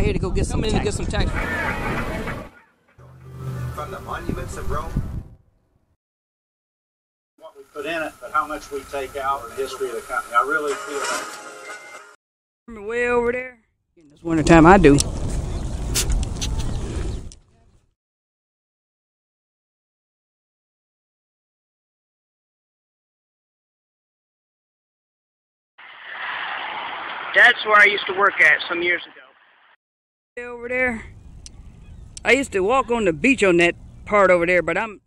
out here to go get some in to get some tax. From the monuments of Rome. what we put in it, but how much we take out, the history of the company. I really feel that. Way over there. In this wintertime, I do. That's where I used to work at some years ago. Over there. I used to walk on the beach on that part over there, but I'm